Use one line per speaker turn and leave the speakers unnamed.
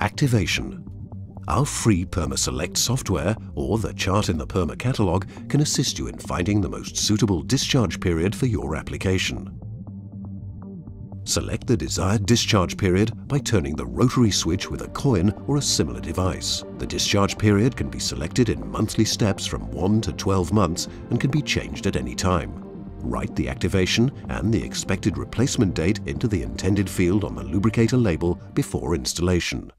Activation. Our free PermaSelect software or the chart in the Perma catalogue can assist you in finding the most suitable discharge period for your application. Select the desired discharge period by turning the rotary switch with a coin or a similar device. The discharge period can be selected in monthly steps from 1 to 12 months and can be changed at any time. Write the activation and the expected replacement date into the intended field on the lubricator label before installation.